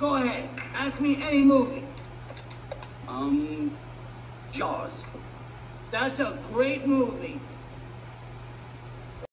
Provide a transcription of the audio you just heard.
Go ahead. Ask me any movie. Um, Jaws. That's a great movie.